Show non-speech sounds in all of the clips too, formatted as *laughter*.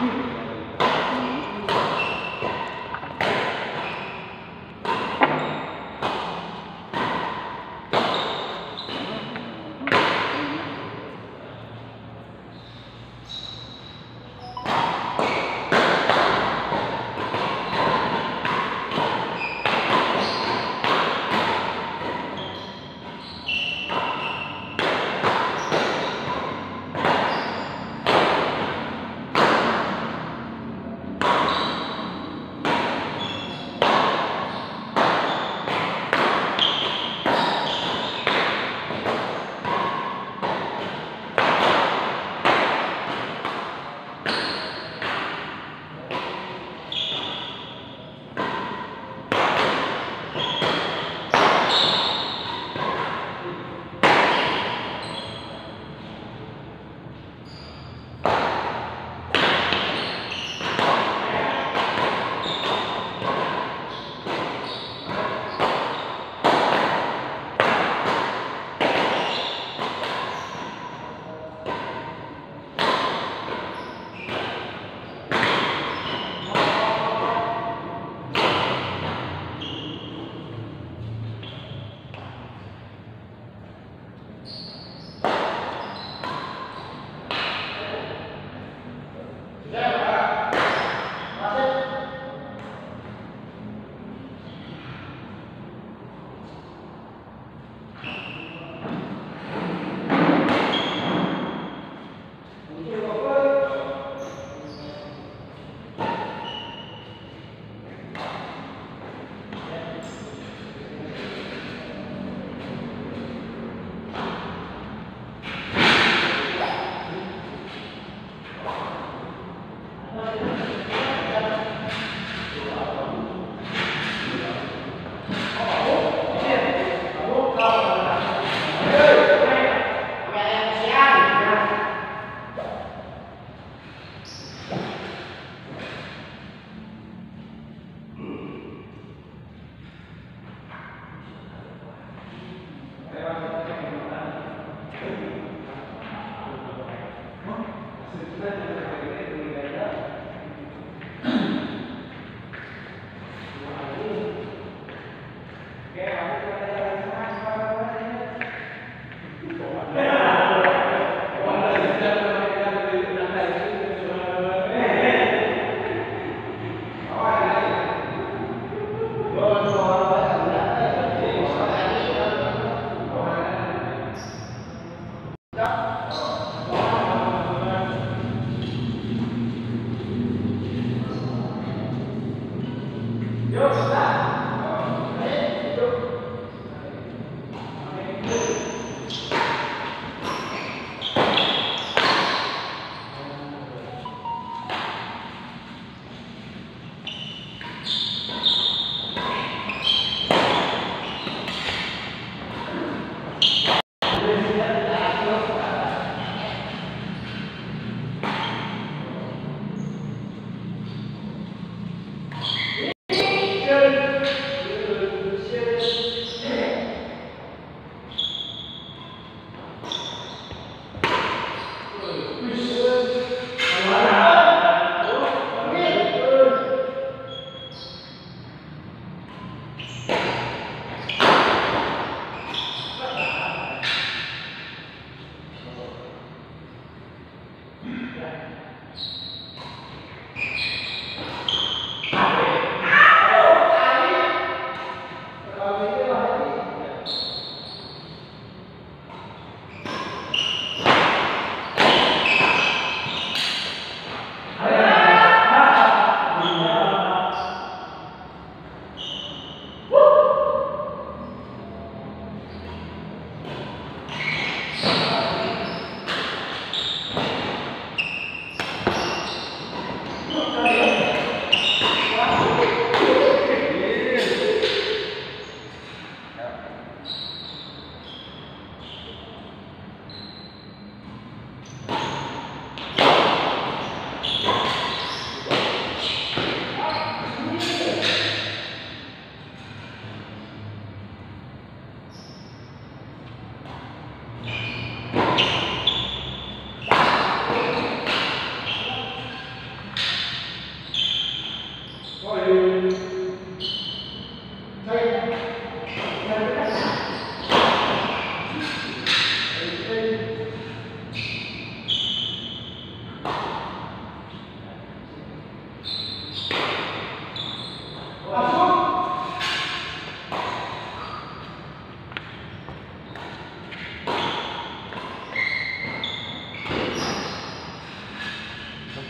Ooh.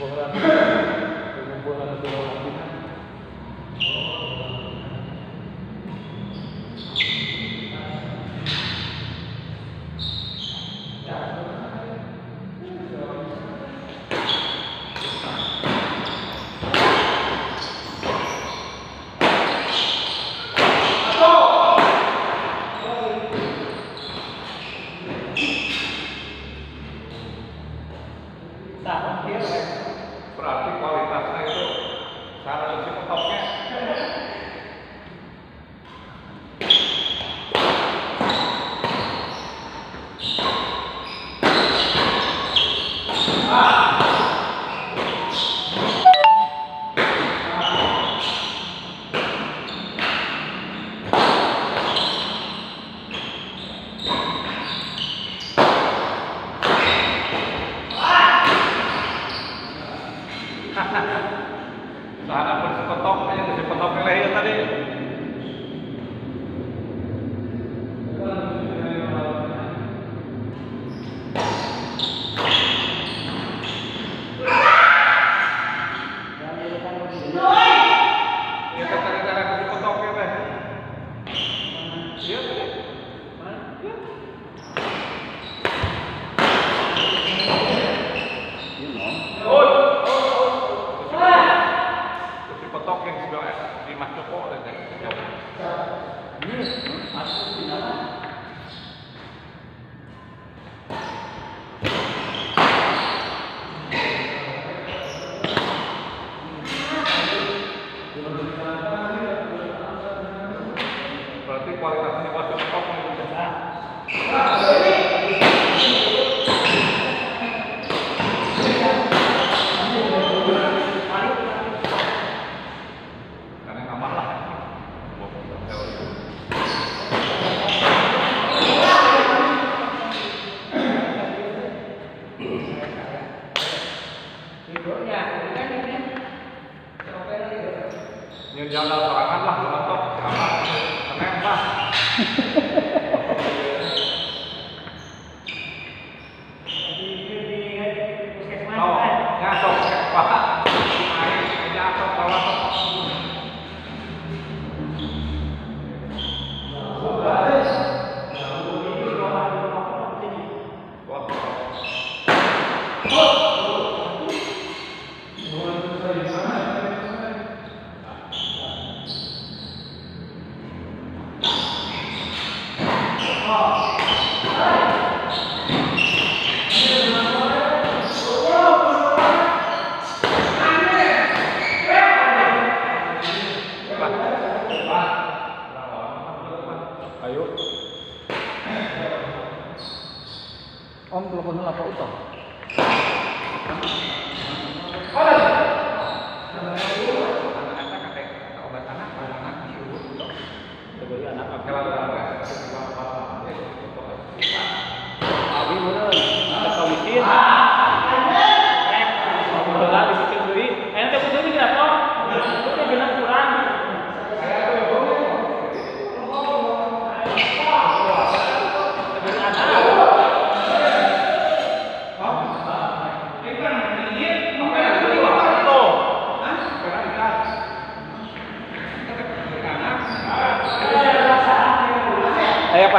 बहुत nhiều giờ là thoải mái lắm mà không thoải mái mà *laughs*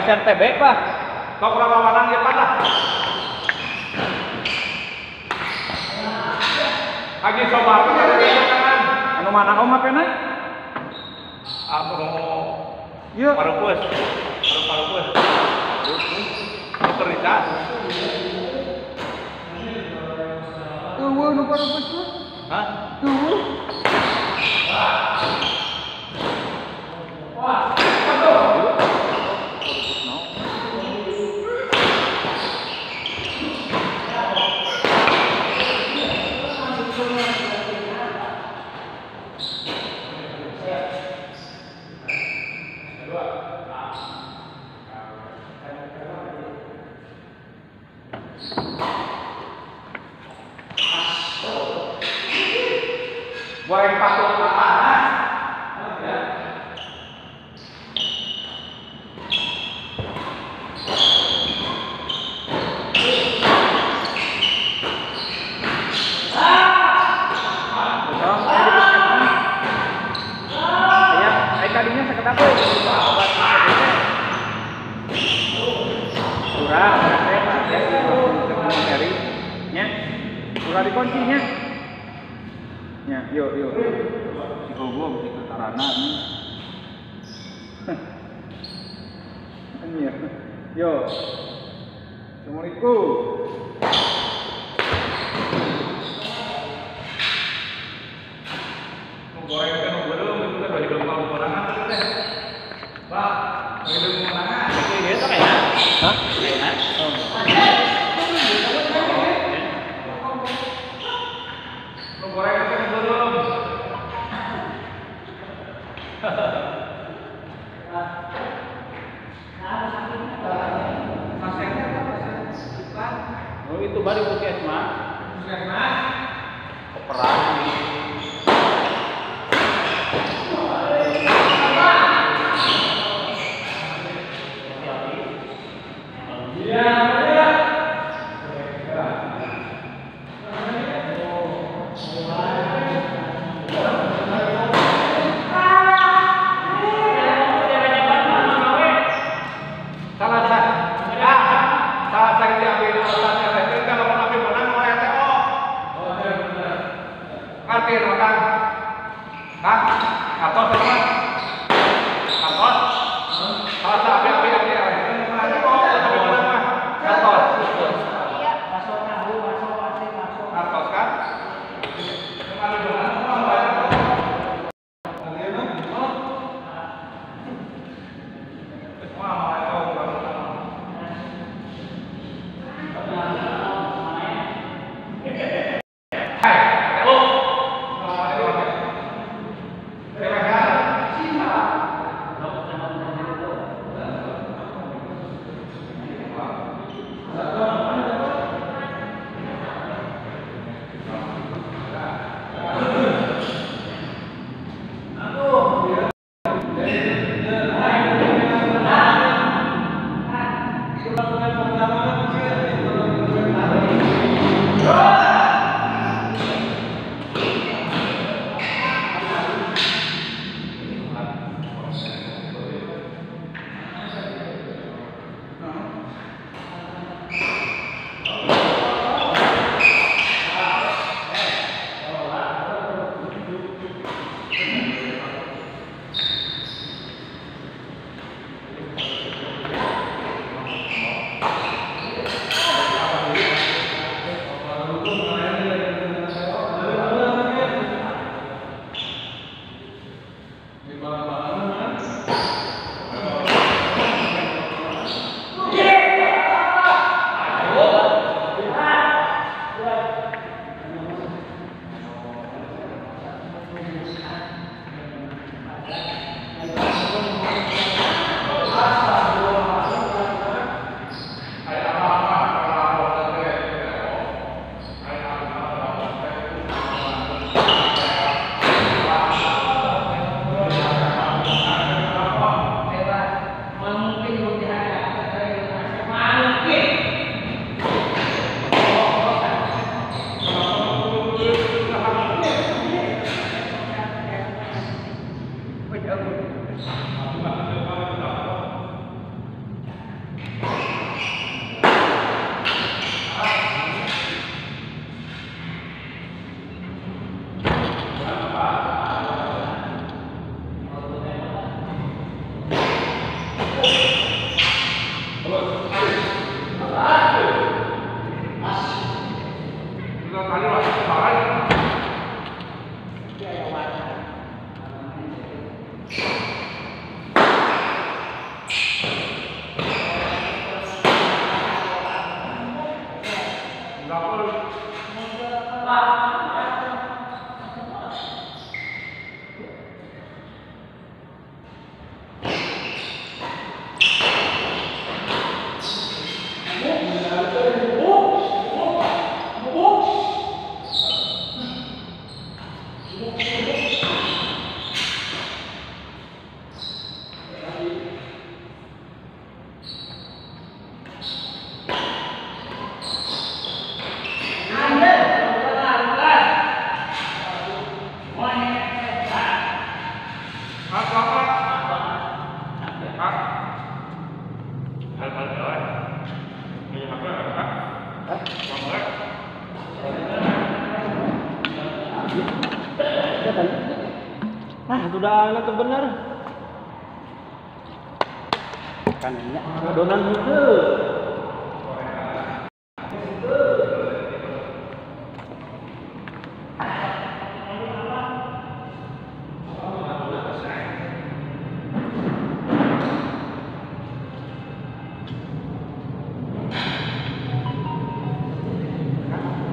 Macan tb Pak. Kok kurang lawanan ya, Pak? Lagi coba Anu mana om apa naik? Aku mau. Iya. Paru kuas. Paru paru kuas. Eh. Hah? Ini *laughs* ya. Yuk. Assalamualaikum.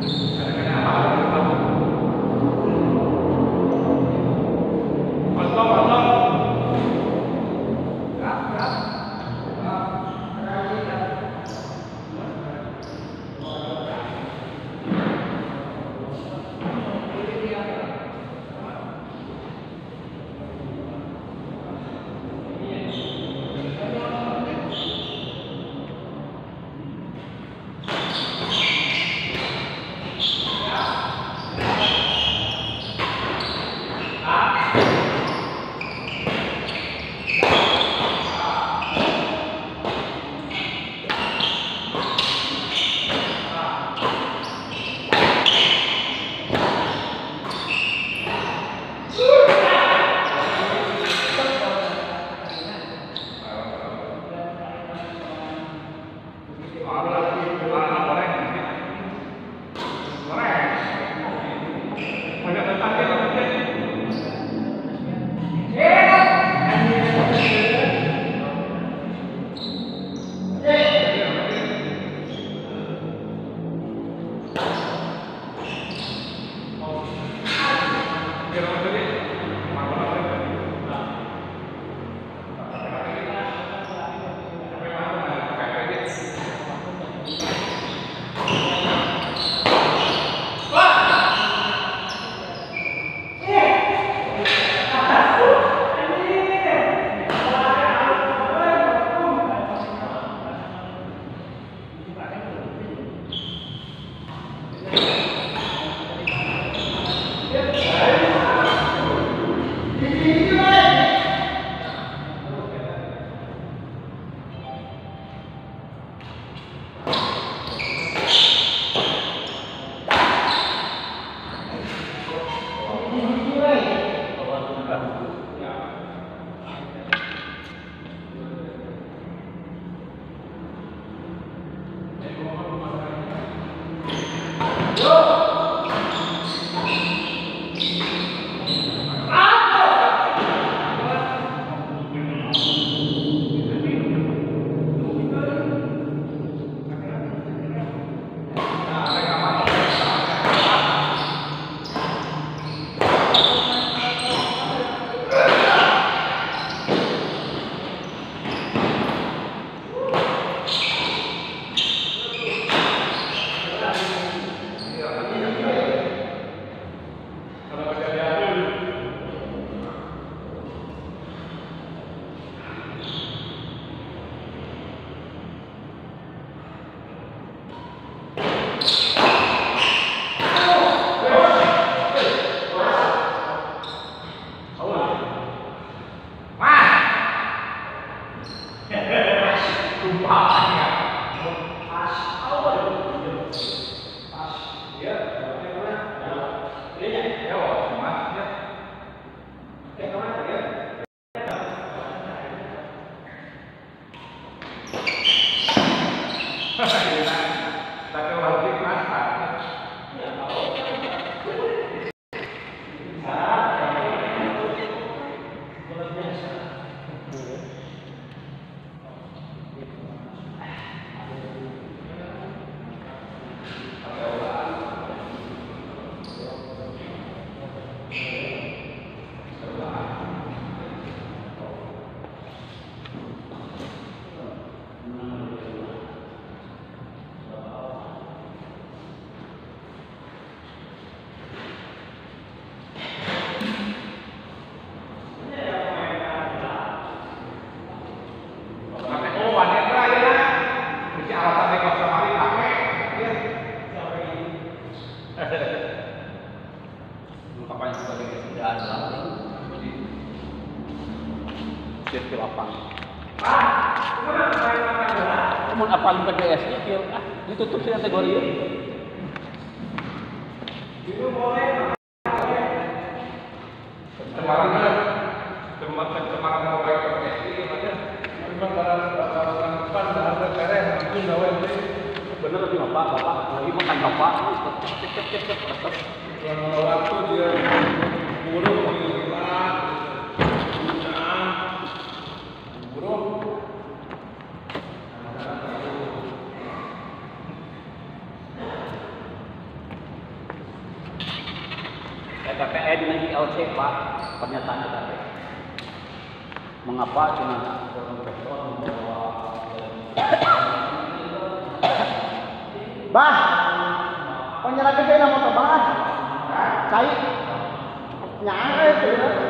Yeah. Bapak, bapak. Lagi makan bapak. Selama waktu dia burung mengikat, hujan, burung. TPE dengan ILC Pak, pernyataannya tadi. Mengapa cuma Bah, penyerah gede nama motor bah. Cai. Nyare itu.